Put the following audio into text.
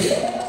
Yeah.